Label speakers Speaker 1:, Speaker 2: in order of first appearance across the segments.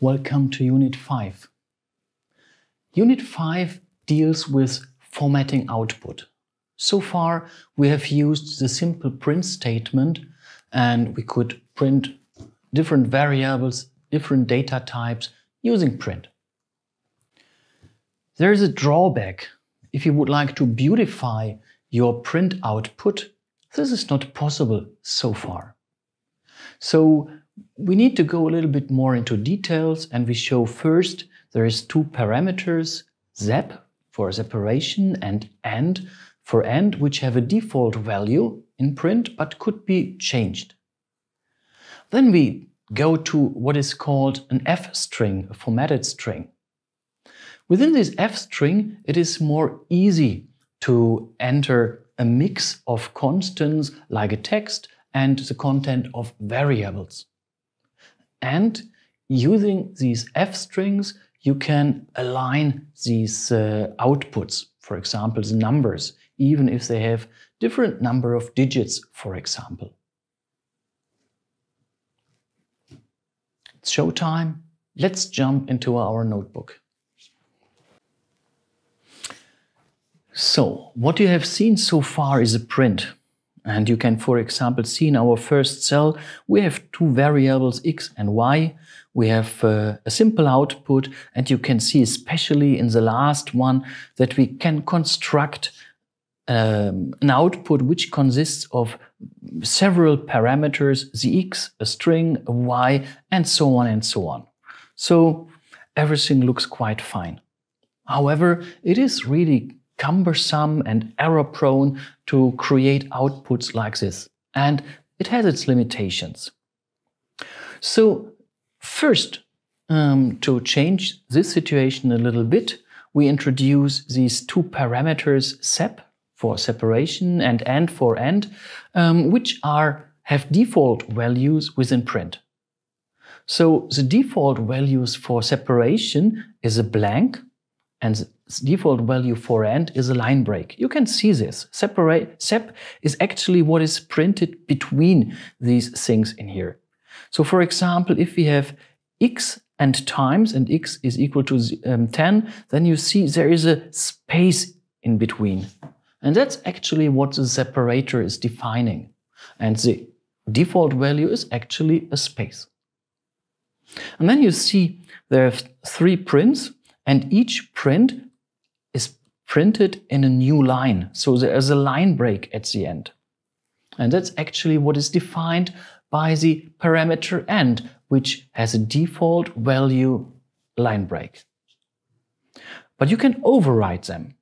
Speaker 1: Welcome to Unit 5. Unit 5 deals with formatting output. So far, we have used the simple print statement and we could print different variables, different data types using print. There is a drawback. If you would like to beautify your print output, this is not possible so far. So we need to go a little bit more into details and we show first there is two parameters, sep for separation and end for end, which have a default value in print but could be changed. Then we go to what is called an F string, a formatted string. Within this F string, it is more easy to enter a mix of constants like a text and the content of variables. And using these F strings, you can align these uh, outputs, for example, the numbers, even if they have different number of digits, for example. It's showtime. Let's jump into our notebook. So, what you have seen so far is a print. And you can, for example, see in our first cell, we have two variables x and y. We have uh, a simple output, and you can see, especially in the last one, that we can construct um, an output which consists of several parameters, the x, a string, a y, and so on and so on. So everything looks quite fine. However, it is really cumbersome and error prone to create outputs like this. And it has its limitations. So first, um, to change this situation a little bit, we introduce these two parameters sep for separation and end for end, um, which are have default values within print. So the default values for separation is a blank and default value for end is a line break. You can see this. Separate, sep is actually what is printed between these things in here. So for example, if we have x and times and x is equal to um, 10, then you see there is a space in between. And that's actually what the separator is defining. And the default value is actually a space. And then you see there are three prints and each print is printed in a new line. So there is a line break at the end. And that's actually what is defined by the parameter end, which has a default value line break. But you can override them.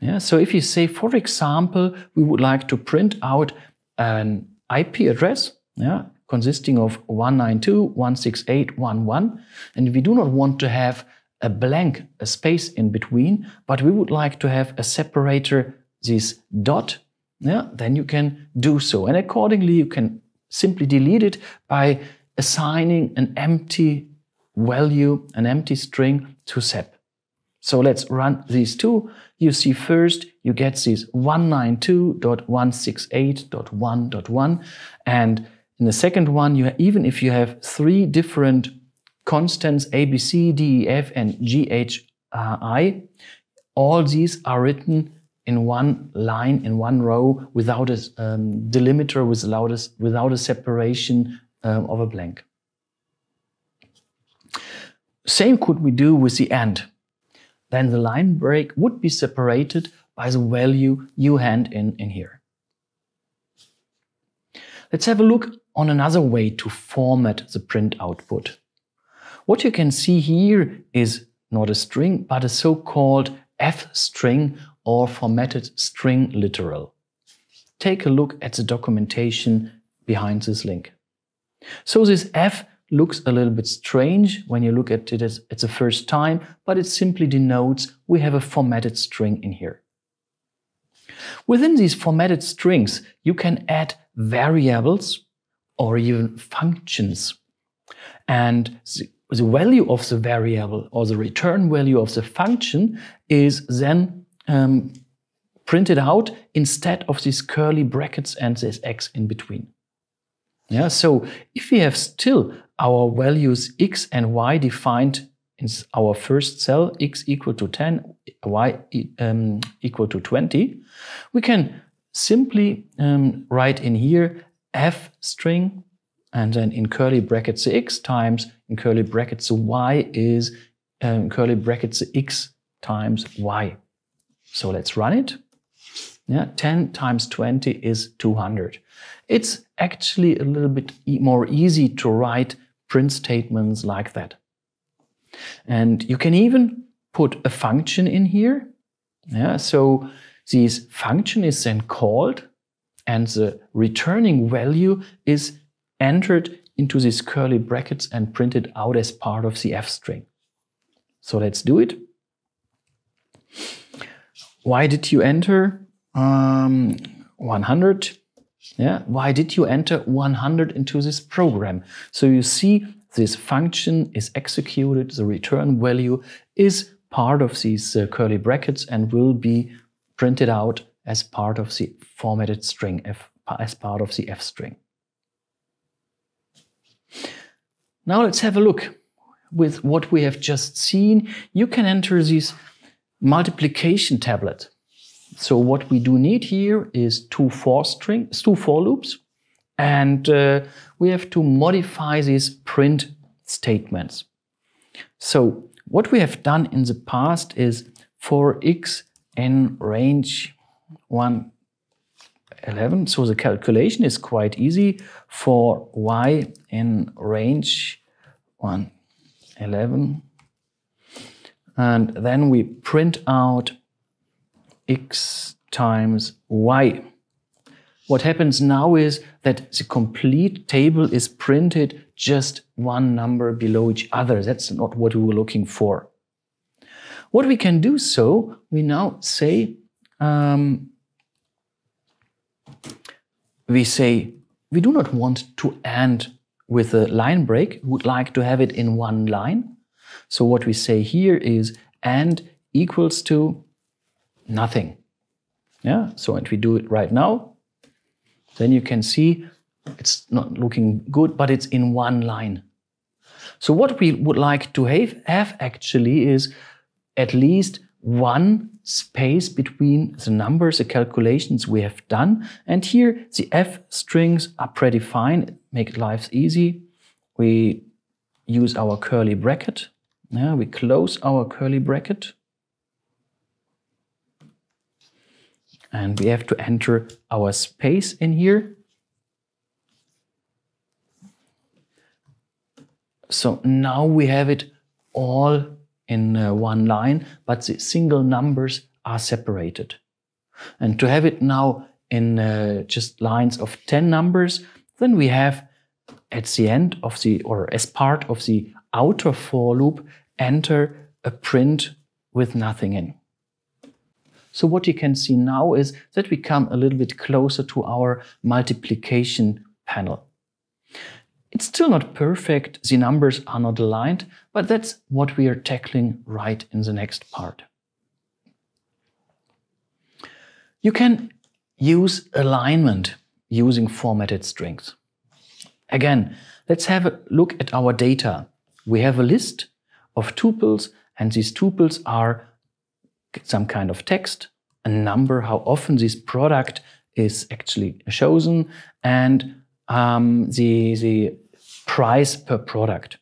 Speaker 1: Yeah, so if you say, for example, we would like to print out an IP address yeah, consisting of 192.168.1.1, and we do not want to have a blank, a space in between, but we would like to have a separator, this dot, yeah, then you can do so. And accordingly, you can simply delete it by assigning an empty value, an empty string to sep. So let's run these two. You see first, you get this 192.168.1.1. And in the second one, you even if you have three different constants A, B, C, D, E, F, and G, H, I. All these are written in one line, in one row, without a um, delimiter, without a, without a separation um, of a blank. Same could we do with the end. Then the line break would be separated by the value you hand in in here. Let's have a look on another way to format the print output. What you can see here is not a string, but a so-called F string or formatted string literal. Take a look at the documentation behind this link. So this F looks a little bit strange when you look at it as it's the first time, but it simply denotes we have a formatted string in here. Within these formatted strings, you can add variables or even functions. And the value of the variable or the return value of the function is then um, printed out instead of these curly brackets and this x in between. Yeah, so if we have still our values x and y defined in our first cell, x equal to 10, y um, equal to 20, we can simply um, write in here f string and then in curly brackets the x times in curly brackets the y is um, curly brackets the x times y. So let's run it. Yeah, 10 times 20 is 200. It's actually a little bit e more easy to write print statements like that. And you can even put a function in here. Yeah, so this function is then called and the returning value is entered into these curly brackets and printed out as part of the f string. So let's do it. Why did you enter um, 100? Yeah, why did you enter 100 into this program? So you see this function is executed, the return value is part of these uh, curly brackets and will be printed out as part of the formatted string, F, as part of the F string. Now let's have a look with what we have just seen. You can enter this multiplication table. So what we do need here is two for strings, two for loops, and uh, we have to modify these print statements. So what we have done in the past is for x in range 1 11. So the calculation is quite easy for y in range 1 11. And then we print out x times y. What happens now is that the complete table is printed just one number below each other. That's not what we were looking for. What we can do so, we now say, um, we say, we do not want to end with a line break, we would like to have it in one line. So what we say here is end equals to nothing. Yeah, so and we do it right now. Then you can see it's not looking good, but it's in one line. So what we would like to have, have actually is at least one space between the numbers, the calculations we have done. And here the F strings are predefined, make life easy. We use our curly bracket. Yeah, we close our curly bracket. And we have to enter our space in here. So now we have it all in uh, one line, but the single numbers are separated. And to have it now in uh, just lines of 10 numbers, then we have at the end of the, or as part of the outer for loop, enter a print with nothing in. So what you can see now is that we come a little bit closer to our multiplication panel. It's still not perfect, the numbers are not aligned, but that's what we are tackling right in the next part. You can use alignment using formatted strings. Again, let's have a look at our data. We have a list of tuples, and these tuples are some kind of text, a number, how often this product is actually chosen, and um, the, the price per product.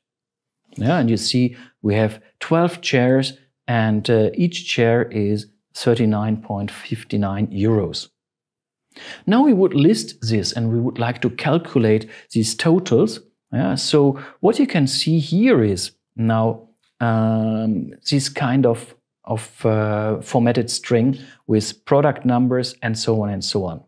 Speaker 1: Yeah, and you see we have 12 chairs and uh, each chair is 39.59 euros. Now we would list this and we would like to calculate these totals. Yeah, so what you can see here is now um, this kind of, of uh, formatted string with product numbers and so on and so on.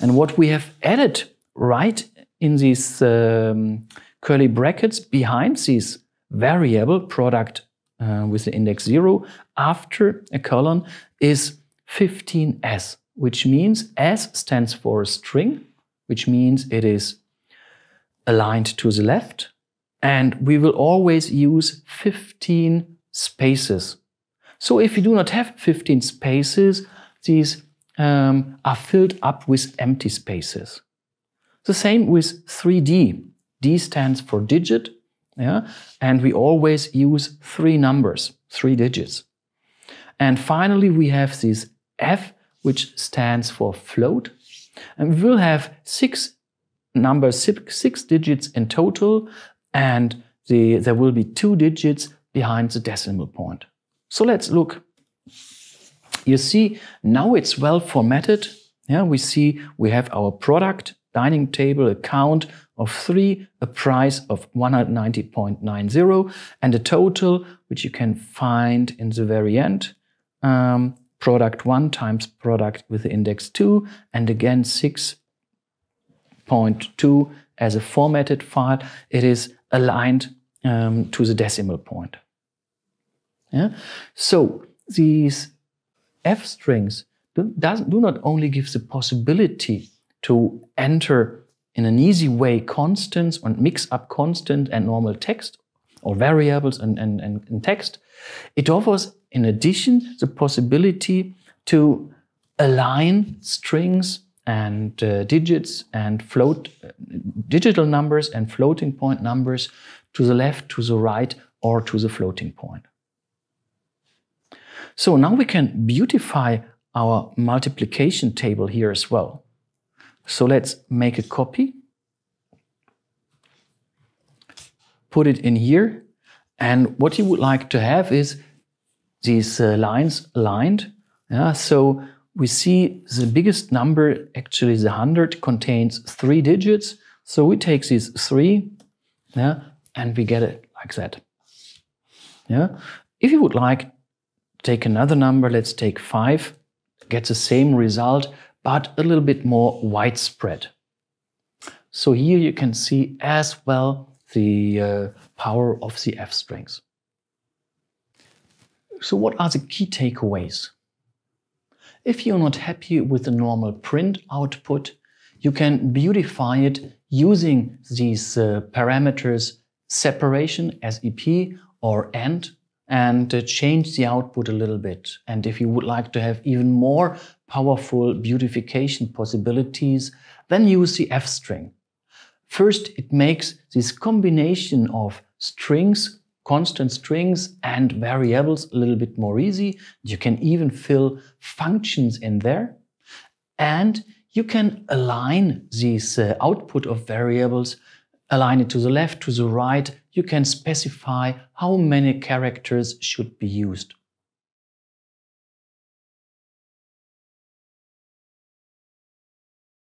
Speaker 1: And what we have added right in these um, curly brackets behind this variable product uh, with the index 0 after a colon is 15s, which means s stands for a string, which means it is aligned to the left. And we will always use 15 spaces. So if you do not have 15 spaces, these um, are filled up with empty spaces. The same with 3D. D stands for digit, yeah, and we always use three numbers, three digits. And finally, we have this F, which stands for float, and we will have six numbers, six, six digits in total, and the, there will be two digits behind the decimal point. So let's look. You see, now it's well formatted. Yeah, we see we have our product, dining table, account of three, a price of 190.90, and a total, which you can find in the very end. Um, product 1 times product with the index 2, and again 6.2 as a formatted file. It is aligned um, to the decimal point. Yeah? So these F strings do, does, do not only give the possibility to enter in an easy way constants and mix up constant and normal text or variables and, and, and, and text, it offers in addition the possibility to align strings and uh, digits and float uh, digital numbers and floating point numbers to the left, to the right, or to the floating point. So now we can beautify our multiplication table here as well. So let's make a copy, put it in here, and what you would like to have is these uh, lines aligned. Yeah, so we see the biggest number, actually the 100, contains three digits. So we take these three, yeah, and we get it like that. Yeah. If you would like take another number, let's take five, get the same result, but a little bit more widespread. So here you can see as well the uh, power of the F strings. So what are the key takeaways? If you're not happy with the normal print output, you can beautify it using these uh, parameters separation, SEP, or END, and uh, change the output a little bit. And if you would like to have even more powerful beautification possibilities, then use the F string. First, it makes this combination of strings, constant strings, and variables a little bit more easy. You can even fill functions in there. And you can align this uh, output of variables align it to the left, to the right, you can specify how many characters should be used.